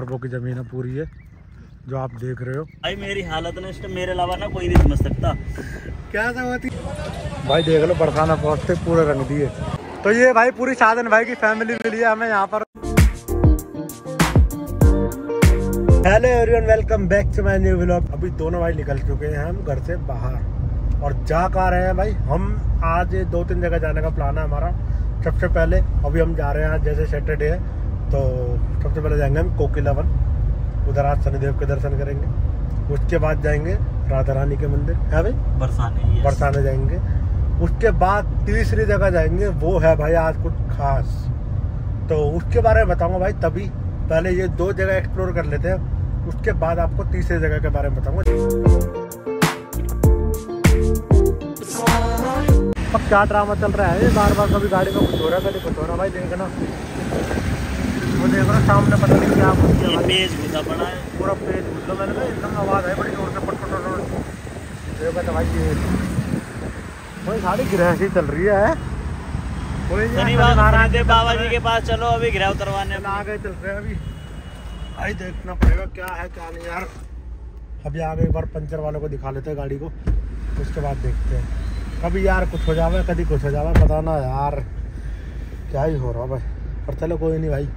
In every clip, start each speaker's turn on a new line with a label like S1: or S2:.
S1: अरबों की ज़मीन है पूरी है जो आप देख रहे हो।
S2: भाई मेरी हालत ना इस मेरे अलावा ना कोई नहीं समझ सकता।
S1: क्या थी भाई देख लो बरसाना पहुँचते पूरे रंग दिए। तो ये भाई पूरी साधन भाई की फैमिली मिली है हमें यहाँ पर hello everyone welcome back to my new vlog अभी दोनों भाई निकल चुके हैं हम घर से बाहर। और जा कर रहे हैं भाई हम आज दो तीन जगह जाने का प्लान है हमारा। सबसे पहले अभी हम जा रहे हैं जैसे सैटरडे है। तो सबसे पहले जाएँगे हम कोकिला वन। उधर आज शनिदेव के दर्शन करेंगे। उसके बाद जाएँगे राधा रानी के मंदिर है भाई?
S2: बरसाने
S1: बरसाने जाएँगे। उसके बाद तीसरी जगह जाएँगे वो है भाई आज कुछ खास। तो उसके बारे में बताऊँगा भाई तभी पहले ये दो जगह एक्सप्लोर कर लेते हैं। उसके बाद आपको तीसरी जगह के बारे में बताऊँगा। अब क्या ड्रामा चल रहा है? बार बार कभी गाड़ी में कुछ हो रहा है कभी कुछ हो रहा भाई देखना। देख रहा सामने पता नहीं क्या कुछ
S2: ये पेज घुसा पड़ा है।
S1: पूरा पेज घुस मैंने ना एकदम आवाज़ आई बड़ी ज़ोर से पट पट पट देखो तो भाई ये कोई सारी गृहस्थी चल रही है
S2: शनिवार बाबा जी के पास चलो अभी उतरवाने
S1: चल रहे हैं अभी। भाई देखना पड़ेगा क्या है क्या नहीं यार। अभी आगे एक बार पंचर वालों को दिखा लेते हैं गाड़ी को उसके बाद देखते हैं। कभी यार कुछ हो जावे कभी कुछ हो जावे पता ना यार क्या ही हो रहा भाई। पर चलो कोई नहीं भाई।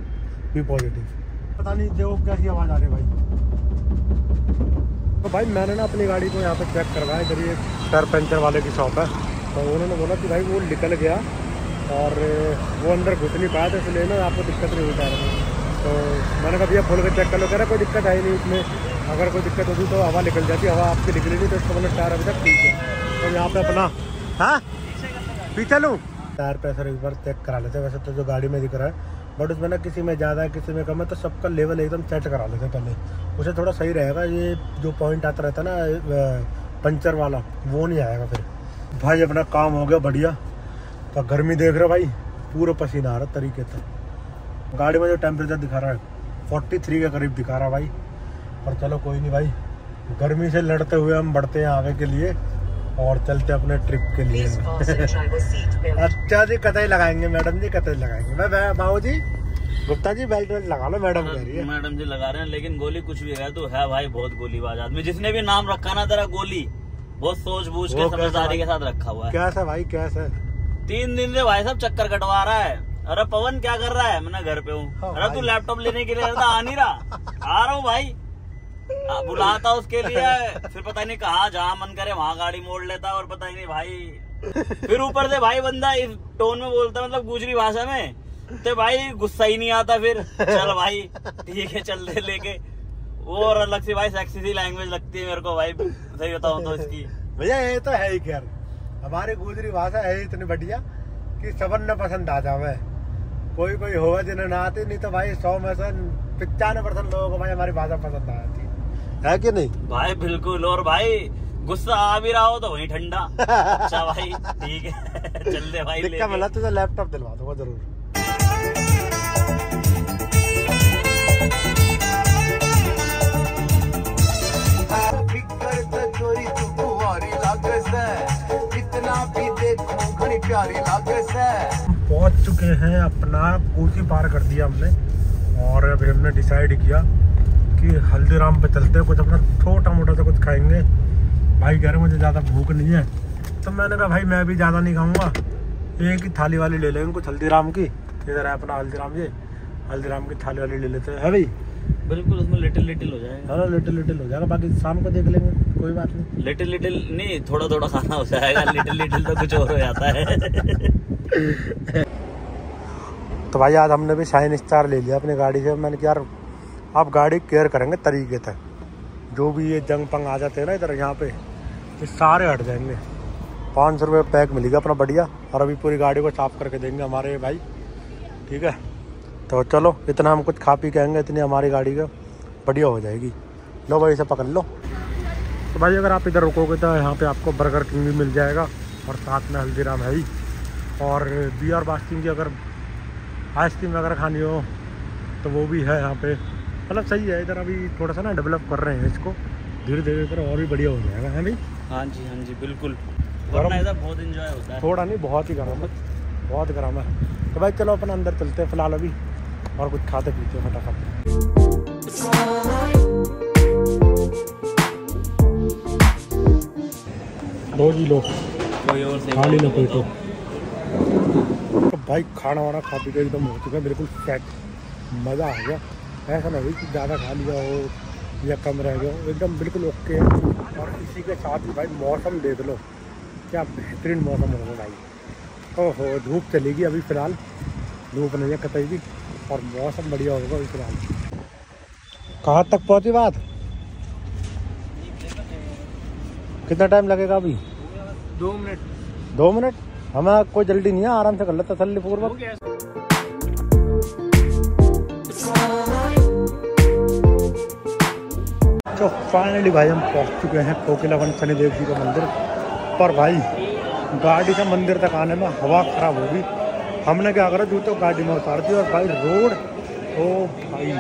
S1: बी पॉजिटिव पता नहीं देखो कैसी आवाज़ आ रही है भाई। तो भाई मैंने ना अपनी गाड़ी को यहाँ पे चेक करवाया इधर ये टायर पंचर वाले की शॉप है। तो उन्होंने बोला कि भाई वो निकल गया और वो अंदर घुस नहीं पाया था इसलिए ना आपको दिक्कत नहीं हुई टायर में तो मैंने कहा भैया खोल के चेक कर लो। कह रहा कोई दिक्कत आई नहीं इसमें। अगर कोई दिक्कत होती तो हवा निकल जाती हवा आपकी निकली नहीं तो इसका मतलब टायर अभी तक ठीक है। तो यहाँ पे अपना हाँ? पीछे लूँ टायर प्रेशर एक बार चेक करा लेते हैं। वैसे तो जो गाड़ी में दिख रहा है बट उसमें ना किसी में ज़्यादा है, किसी में कम है तो सबका लेवल एकदम सेट करा लेते हैं पहले। उसे थोड़ा सही रहेगा, ये जो पॉइंट आता रहता है ना पंचर वाला, वो नहीं आएगा फिर। भाई, अपना काम हो गया बढ़िया। तो गर्मी देख रहे भाई, पूरा पसीना आ रहा तरीके से। गाड़ी में जो टेम्परेचर दिखा रहा है फोर्टी थ्री के करीब दिखा रहा है भाई। पर चलो कोई नहीं भाई, गर्मी से लड़ते हुए हम बढ़ते हैं आगे के लिए। और चलते अपने ट्रिप के लिए। अच्छा जी कतई लगाएँगे मैडम जी कतई लगाएँगे। मैं बाबू जी गुप्ता जी बेल्ट वेल्ट लगा लो मैडम कह रही है।
S2: मैडम जी लगा रहे हैं लेकिन गोली कुछ भी है तो है भाई बहुत गोलीबाज आदमी। जिसने भी नाम रखा ना तेरा गोली बहुत सोच बूझ के समझदारी के साथ रखा हुआ है।
S1: कैसा भाई कैसा?
S2: तीन दिन से भाई साहब चक्कर कटवा रहा है। अरे पवन क्या कर रहा है? मैं घर पे हूँ।
S1: हाँ,
S2: अरे तू लैपटॉप लेने के लिए आ नहीं रहा? आ रहा हूँ भाई। आ, बुलाता उसके लिए फिर पता नहीं कहा जहाँ मन करे वहाँ गाड़ी मोड़ लेता और पता ही नहीं भाई। फिर ऊपर से भाई बंदा इस टोन में बोलता मतलब गुजरी भाषा में। तो भाई गुस्सा ही नहीं आता फिर। चल भाई ठीक है चल दे लेके। वो और अलग से भाई सेक्सी सी लैंग्वेज लगती है मेरे को भाई। सही बताऊँ तो इसकी।
S1: भैया ये तो है ही खैर हमारी गुजरी भाषा है इतनी बढ़िया कि सबन न पसंद आ जावे। कोई कोई होगा जिन्हें ना आती नहीं तो भाई सौ में से पचानवे परसेंट लोगों को भाई हमारी भाषा पसंद आ जाती। है कि नहीं?
S2: भाई बिल्कुल। और भाई गुस्सा आ भी रहा हो तो वही ठंडा। अच्छा भाई ठीक है। चल दे भाई लेके।
S1: मिला तुझे लैपटॉप दिलवा दूँगा ज़रूर।
S3: तू कुंवारी लागे से कितना भी देखो घनी प्यारी लागे से
S1: पहुँच चुके हैं अपना कोसी पार कर दिया हमने। और अभी हमने डिसाइड किया कि हल्दीराम पे चलते हैं कुछ अपना छोटा मोटा सा कुछ खाएँगे। भाई कह रहे मुझे ज़्यादा भूख नहीं है। तो मैंने कहा भाई मैं भी ज़्यादा नहीं खाऊँगा। एक ही थाली वाली ले लेंगे कुछ हल्दीराम की। इधर है अपना हल्दीराम ये। हल्दीराम की थाली वाली ले लेते हैं। है भाई?
S2: बिल्कुल उसमें लिटिल लिटिल हो जाएगा।
S1: चलो लिटिल लिटिल हो जाएगा। बाकी शाम को देख लेंगे। कोई बात नहीं।
S2: लिटिल लिटिल नहीं थोड़ा थोड़ा खाना हो जाएगा। लिटिल लिटिल तो कुछ और हो जाता है।
S1: तो भाई आज हमने भी शाइन स्टार ले लिया अपनी गाड़ी से। मैंने कहा यार आप गाड़ी केयर करेंगे तरीके से जो भी ये जंग पंग आ जाते हैं ना इधर यहाँ पे, ये सारे हट जाएँगे। पाँच सौ रुपये पैक मिलेगा अपना बढ़िया, और अभी पूरी गाड़ी को साफ़ करके देंगे हमारे भाई। ठीक है? तो चलो, इतना हम कुछ खा पी के आएँगे, इतनी हमारी गाड़ी का बढ़िया हो जाएगी। लो भाई, इसे पकड़ लो। तो भाई, अगर आप इधर रुकोगे तो यहाँ पे आपको बर्गर किंग भी मिल जाएगा, और साथ में हल्दीराम है ही। और बी आर बास्टिंग की अगर आइसक्रीम वगैरह खानी हो तो वो भी है यहाँ पे। मतलब सही है इधर अभी थोड़ा सा ना डेवलप कर रहे हैं इसको। धीरे धीरे कर और भी बढ़िया हो जाएगा है भाई
S2: हाँ जी हाँ जी बिल्कुल। वरना इधर बहुत इन्जॉय होता है।
S1: थोड़ा नहीं बहुत ही गर्म है बहुत गर्म है। तो भाई चलो अपना अंदर चलते हैं फ़िलहाल अभी और कुछ खाते पीते फटाफट। दो जी लो
S2: कोई और से
S1: खाली ना कोई तो।, तो। भाई खाना वाना खा पी के एकदम हो चुका है बिल्कुल फैट मज़ा आ गया। ऐसा नहीं कि ज़्यादा खा लिया हो या कम रह गया हो। एकदम बिल्कुल ओके है। और इसी के साथ भाई मौसम देख लो। क्या बेहतरीन मौसम होगा भाई। ओहो धूप चलेगी अभी फ़िलहाल। धूप नहीं है कतई भी। और मौसम बढ़िया होगा अभी फ़िलहाल। कहाँ तक पहुँची बात? कितना टाइम लगेगा अभी?
S2: दो मिनट।
S1: दो मिनट? हमें कोई जल्दी नहीं है। आराम से कर ले तसल्ली पूर्वक। तो फाइनली भाई हम पहुँच चुके हैं कोकिलावन शनिदेव जी का मंदिर। पर भाई, गाड़ी से मंदिर तक आने में हवा खराब होगी हमने क्या करा, जूते गाड़ी में उतार दी और भाई रोड, ओ भाई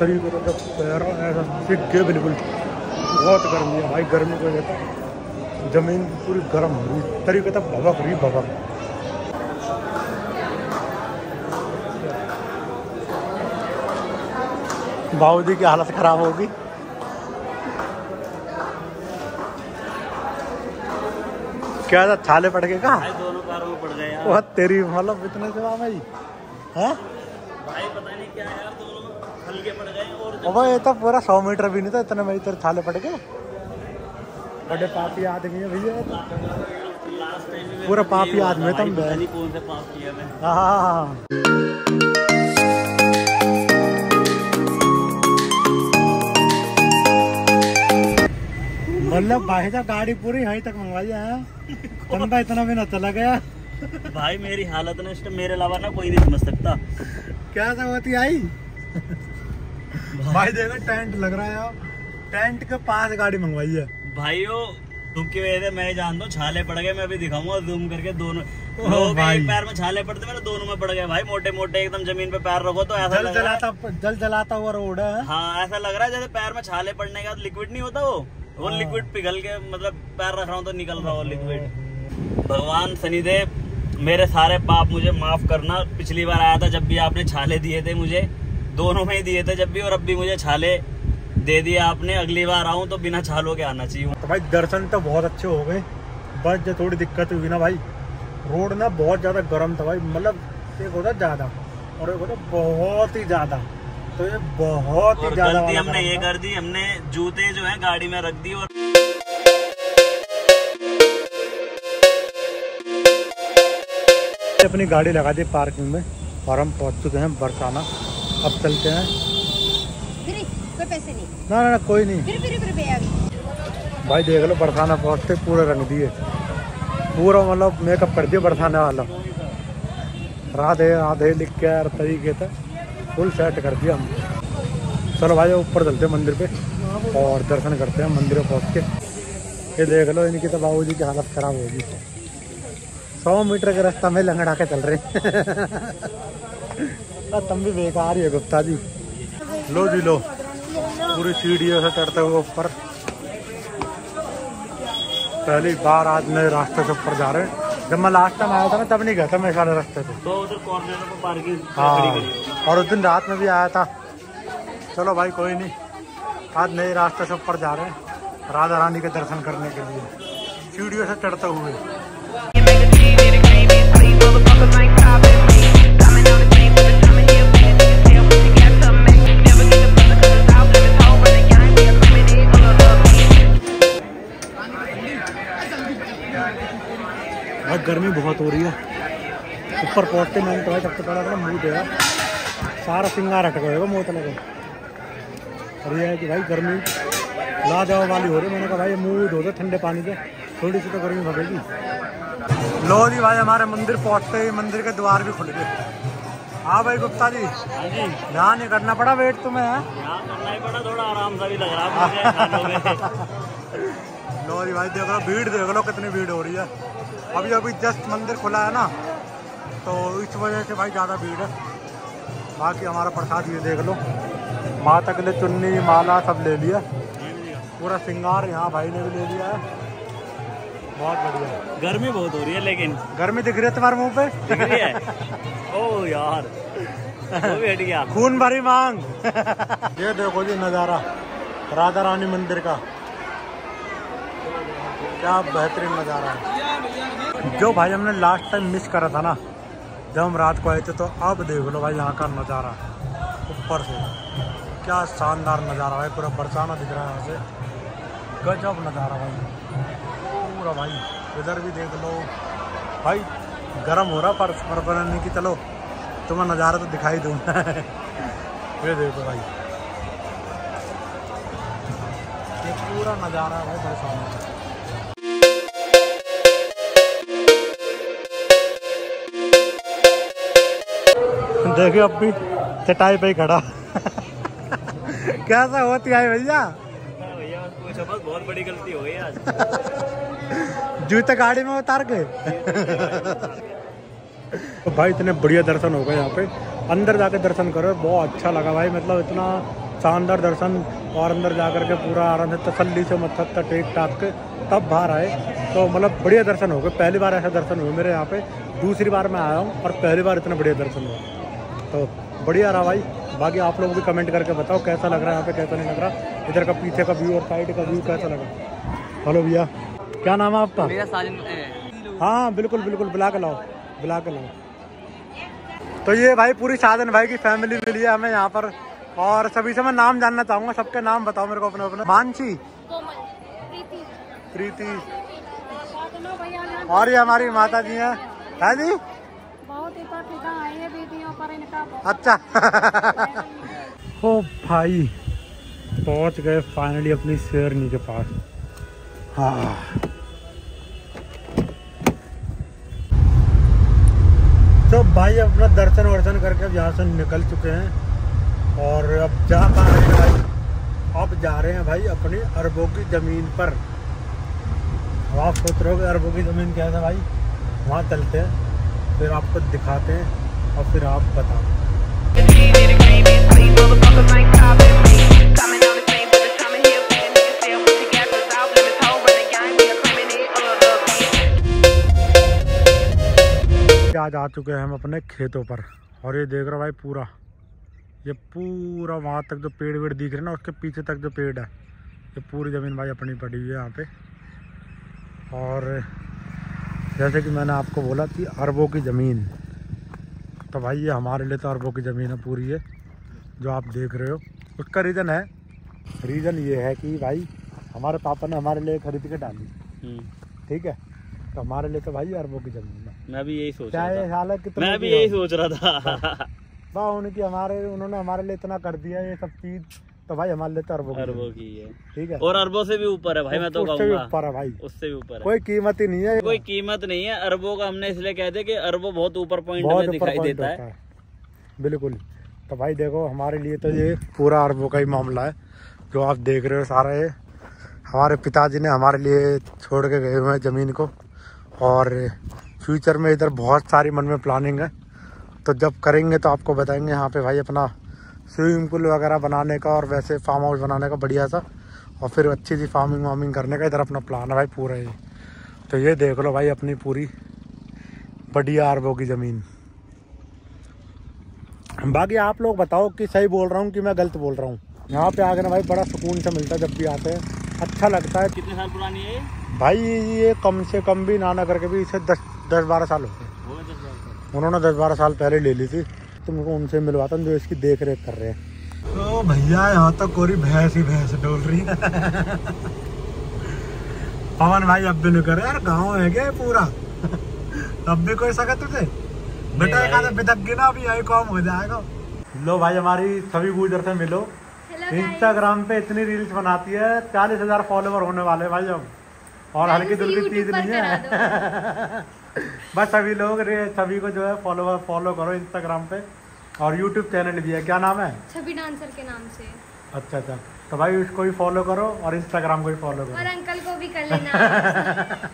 S1: तरीके जब पैरों ऐसा सिक गए बिल्कुल बहुत गर्मी है भाई गर्मी की से ज़मीन पूरी गर्म हो रही तरीके से भवक रही भवक बाबूजी की हालत खराब होगी क्या था छाले पड़ गए कहा?
S2: भाई दोनों कारों में पड़ गए यार।
S1: तेरी मतलब इतने से भाई हैं।
S2: भाई पता नहीं क्या यार दोनों हल्के पड़ गए और
S1: अब ये तो पूरा सौ मीटर भी नहीं था इतने में तेरे छाले पड़ गए। बड़े पापी आदमी है भैया तो।
S2: लास्ट टाइम
S1: पूरा पापी आदमी है तुम
S2: पता
S1: बे।
S2: नहीं कौन से पाप किया मैं।
S1: हाँ। मतलब भाई साहब गाड़ी पूरी यहीं तक मंगवाई है। बंदा इतना भी ना चला गया।
S2: भाई मेरी हालत ना इसमें मेरे अलावा ना कोई नहीं समझ सकता।
S1: क्या सब होती आई? भाई देखो टेंट लग रहा है टेंट के पास गाड़ी मंगवाई है।
S2: भाइयों धूप की वजह से मैं जानता हूँ छाले पड़ गए मैं अभी दिखाऊँगा जूम करके दोनों।
S1: भाई।
S2: एक पैर में छाले पड़ते मेरे दोनों में पड़ गए। भाई मोटे मोटे एकदम ज़मीन पे पैर रखो तो ऐसा
S1: जल जलाता जल जलाता हुआ रोड है।
S2: हाँ ऐसा लग रहा है जैसे पैर में छाले पड़ने का लिक्विड नहीं होता वो। वो
S1: हाँ।
S2: लिक्विड पिघल के मतलब पैर रख रहा हूँ तो निकल रहा हो लिक्विड भगवान शनिदेव मेरे सारे पाप मुझे माफ़ करना। पिछली बार आया था जब भी आपने छाले दिए थे मुझे दोनों में ही दिए थे जब भी और अब भी मुझे छाले दे दिए आपने। अगली बार आऊँ तो बिना छालों के आना चाहिए।
S1: तो भाई दर्शन तो बहुत अच्छे हो गए। बस जो थोड़ी दिक्कत हुई ना भाई रोड ना बहुत ज़्यादा गर्म था भाई। मतलब एक होता ज़्यादा और एक होता बहुत ही ज़्यादा। तो ये बहुत ही ज़्यादा
S2: गलती हमने ये कर दी हमने जूते जो है गाड़ी में रख दी और
S1: अपनी गाड़ी लगा दी पार्किंग में और हम पहुँच चुके हैं बरसाना। अब चलते हैं।
S4: फिर कोई पैसे नहीं।
S1: ना ना ना कोई नहीं।
S4: फिर फिर फिर
S1: भाई देख लो बरसाना पहुँचते पूरे रंग दिए। पूरा मतलब मेकअप कर दिया बरसाने वाला। राधे राधे लिख के यार तरीके से। फुल सेट कर दिया हम चलो भाई ऊपर चलते हैं मंदिर पे और दर्शन करते हैं मंदिर पहुँच के। ये देख लो इनकी तो बाबू की हालत खराब होगी सौ मीटर के रास्ता में लंगड़ा के चल रहे हैं। तुम भी बेकार ही है गुप्ता जी। लो जी, लो। पूरी सीढ़ियों से चढ़ते हुए ऊपर। पहली बार आज नए रास्ते से ऊपर जा रहे हैं। जब मैं लास्ट टाइम आया था ना तब नहीं गया था मैं सारे रास्ते से
S2: तो उधर कॉर्नर पर पार्किंग
S1: हाँ। और उस दिन रात में भी आया था। चलो भाई कोई नहीं। आज नए रास्ते से ऊपर जा रहे हैं राधा रानी के दर्शन करने के लिए। सीढ़ियों से चढ़ते हुए। भाई गर्मी बहुत हो रही है। ऊपर पहुँचते मैंने तो भाई सबसे पहले अपना मुँह धोया। सारा सिंगार हट गएगा मुँह तले को और यह है कि भाई गर्मी लाजवाब वाली हो रही है। मैंने कहा भाई मुँह धो दो ठंडे पानी से। थोड़ी सी तो गर्मी भगेगी लो जी भाई हमारे मंदिर पहुँचते ही मंदिर के द्वार भी खुल गए। हाँ भाई गुप्ता जी।
S2: हाँ
S1: ध्यान नहीं करना पड़ा वेट तुम्हें है?
S2: करना ही पड़ा थोड़ा आराम सा भी लग रहा है।
S1: लो जी भाई देख लो भीड़ देख लो कितनी भीड़ हो रही है। अभी अभी जस्ट मंदिर खुला है ना तो इस वजह से भाई ज़्यादा भीड़ है। बाकी हमारा प्रसाद ये देख लो। माता के लिए चुन्नी माला सब ले लिया। पूरा श्रृंगार यहाँ भाई ने भी ले लिया है। बहुत बढ़िया।
S2: गर्मी बहुत हो रही है लेकिन
S1: गर्मी दिख रही है तुम्हारे मुँह पे?
S2: दिख रही है। ओ यार वो भी हट गया।
S1: खून भरी मांग। ये देखो जी नज़ारा राधा रानी मंदिर का। क्या बेहतरीन नज़ारा है। जो भाई हमने लास्ट टाइम मिस करा था ना, जब हम रात को आए थे तो अब देख लो भाई यहाँ का नज़ारा, ऊपर से। क्या शानदार नज़ारा भाई पूरा बरसाना दिख रहा है यहाँ से। गजब नज़ारा भाई, पूरा भाई। इधर भी देख लो। भाई, गर्म हो रहा पर नहीं कि चलो, तुम्हें नज़ारा तो दिखाई दूँ। ये देखो भाई। ये पूरा नज़ारा है भाई बरसाना देखियो अब भी चटाई पे ही खड़ा। कैसा होती है भैया?
S2: बहुत बड़ी गलती हो गई आज
S1: जूते गाड़ी में उतार के। तो भाई, इतने बढ़िया दर्शन हो गए यहाँ पे। अंदर जाके दर्शन करो, बहुत अच्छा लगा भाई मतलब इतना शानदार दर्शन। और अंदर जा करके पूरा आराम से तसल्ली से मत्था टेक टाक के तब बाहर आए। तो मतलब बढ़िया दर्शन हो गए, पहली बार ऐसा दर्शन हुआ मेरे यहाँ पे। दूसरी बार मैं आया हूँ और पहली बार इतना बढ़िया दर्शन हुआ। तो बढ़िया रहा भाई। बाकी आप लोग भी कमेंट करके बताओ कैसा लग रहा है यहाँ पे कैसा नहीं लग रहा? इधर का पीछे का व्यू और साइड का व्यू कैसा लगा? हेलो भैया क्या नाम है आपका?
S2: मेरा साजिन
S1: हाँ बिल्कुल बिल्कुल बुला के लाओ बुला के लाओ। तो ये भाई पूरी साधन भाई की फैमिली मिली है हमें यहाँ पर और सभी से मैं नाम जानना चाहूँगा सबके नाम बताओ मेरे को अपने अपने। मानसी?
S4: प्रीति।
S1: प्रीति।
S4: साधनों भैया जान
S1: और ये हमारी माता जी हैं। है जी? अच्छा। ओ भाई, पहुँच गए फाइनली अपनी शेरनी के पास। हाँ। तो भाई, अपना दर्शन वर्शन करके अब यहाँ से निकल चुके हैं और अब जा पा रहे हैं भाई? अब जा रहे हैं भाई अपनी अरबों की ज़मीन पर। आप सोच रहे हो अरबों की ज़मीन क्या है भाई? वहाँ चलते हैं। फिर आपको दिखाते हैं और फिर आप
S5: बता
S1: आज आ चुके हैं हम अपने खेतों पर और ये देख रहे हो भाई पूरा। ये पूरा वहाँ तक जो पेड़ वेड़ दिख रहे हैं ना, उसके पीछे तक जो पेड़ है, ये पूरी ज़मीन भाई अपनी पड़ी हुई है यहाँ पे। और जैसे कि मैंने आपको बोला कि अरबों की ज़मीन। तो भाई ये हमारे लिए तो अरबों की ज़मीन है पूरी है जो आप देख रहे हो। उसका रीज़न है रीज़न ये है कि भाई हमारे पापा ने हमारे लिए खरीद के डाली। ठीक है? तो हमारे लिए तो भाई अरबों की ज़मीन है।
S2: मैं भी यही सोच
S1: चाहे
S2: रहा
S1: कितनी
S2: मैं भी
S1: भी
S2: यही सोच रहा था।
S1: वाह उनकी हमारे उन्होंने हमारे लिए इतना कर दिया ये सब चीज़। तो भाई हमारे लिए तो अरबों की
S2: अरबों की है।
S1: ठीक है।
S2: और अरबों से भी ऊपर है भाई मैं तो
S1: उससे भी ऊपर है भाई।
S2: उससे भी ऊपर
S1: कोई कीमत ही नहीं है।
S2: कोई कीमत नहीं है। अरबों का हमने इसलिए कहते कि अरबों बहुत ऊपर पॉइंट में दिखाई देता है।
S1: है। बिल्कुल। तो भाई देखो हमारे लिए तो ये पूरा अरबों का ही मामला है जो आप देख रहे हो सारा। ये हमारे पिताजी ने हमारे लिए छोड़ के गए हुए हैं ज़मीन को। और फ्यूचर में इधर बहुत सारी मन में प्लानिंग है। तो जब करेंगे तो आपको बताएँगे। यहाँ पे भाई अपना स्विमिंग पूल वगैरह बनाने का और वैसे फार्म हाउस बनाने का बढ़िया सा और फिर अच्छी सी फ़ार्मिंग वार्मिंग करने का इधर अपना प्लान है भाई पूरा ये। तो ये देख लो भाई अपनी पूरी बढ़िया अरबों की ज़मीन। बाकी आप लोग बताओ कि सही बोल रहा हूँ कि मैं गलत बोल रहा हूँ? यहाँ पे आकर ना भाई बड़ा सुकून से मिलता है जब भी आते हैं। अच्छा लगता है।
S2: कितने साल पुरानी है
S1: भाई ये कम से कम भी ना ना करके भी इसे दस दस बारह साल हो गए। उन्होंने दस बारह साल पहले ले ली थी। तुमको उनसे मिलवाता हूँ जो इसकी देख रेख कर रहे हैं। तो भैया यहाँ तो कोरी भैंस ही भैंस डोल रही है। पवन भाई अब भी नहीं कर यार गाँव है क्या पूरा? अब भी कोई सका तुझे? बेटा एक आधा बिदक गिना अभी यही काम हो जाएगा। लो भाई हमारी सभी गुजर से मिलो। इंस्टाग्राम पे इतनी रील्स बनाती है चालीस हज़ार फॉलोवर होने वाले भाई हम और हल्की दुल्की चीज़ नहीं है। बस सभी लोग रे सभी को जो है फॉलोवर फॉलो करो इंस्टाग्राम पे और यूट्यूब चैनल भी है। क्या नाम है?
S4: छवि डांसर के नाम से।
S1: अच्छा अच्छा। तो भाई उसको भी फॉलो करो और इंस्टाग्राम को भी फॉलो करो।
S4: और अंकल को भी कर लेना।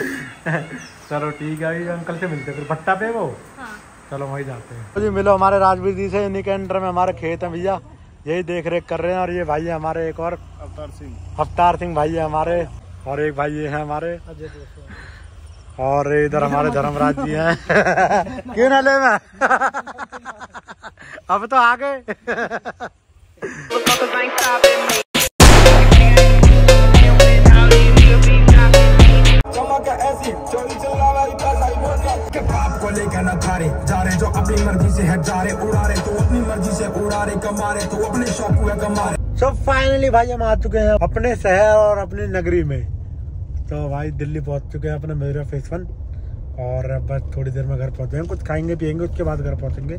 S1: चलो ठीक है भाई अंकल से मिलते हैं फिर। भट्टा पे वो?
S4: हाँ।
S1: चलो वहीं जाते हैं। तो जी मिलो हमारे राजवीर जी से इन्हीं के अंडर में हमारे खेत है भैया। यही देख रेख कर रहे हैं और ये भाई है हमारे एक और
S6: अवतार सिंह।
S1: अवतार सिंह भाई है हमारे। और एक भाई ये है हमारे। और इधर हमारे धर्मराज जी हैं। क्यों ना ले मैं? अब तो आ गए।
S6: जो अपनी मर्ज़ी जा रहे उड़ा रहे तो अपनी मर्ज़ी से उड़ा रहे तो अपने शौक हुए कमा रहे।
S1: फाइनली भाई हम आ चुके हैं अपने शहर और अपनी नगरी में। तो भाई दिल्ली पहुँच चुके हैं अपना मेरा फेस वन और बस थोड़ी देर में घर पहुँच जाएँगे। कुछ खाएँगे, पियेंगे, उसके बाद घर पहुँचेंगे।